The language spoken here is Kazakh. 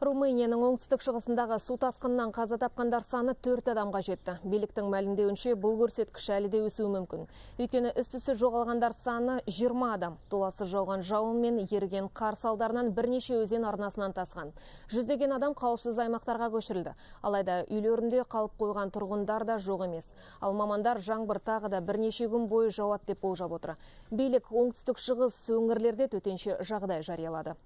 Румынияның оңтүстік шығысындағы су тасқынынан қаза тапқандар саны төрт адамға жетті. Биліктің мәлімдеуінше бұл көрсеткіш әлі де өсуі мүмкін. Өйткені үстісі жоғалғандар саны 20 адам. Толасы жауған жауын мен еріген қар салдарынан бірнеше өзен арнасынан тасқан. Жүздеген адам қауіпсіз аймақтарға көшірілді. Алайда үйлерінде қалып қойған тұрғындар да жоқ емес. Ал мамандар жаңбыр тағы да бірнеше күн бойы жауады деп болжап отыр. Билік оңтүстік шығыс өңірлерде төтенше жағдай жариялады.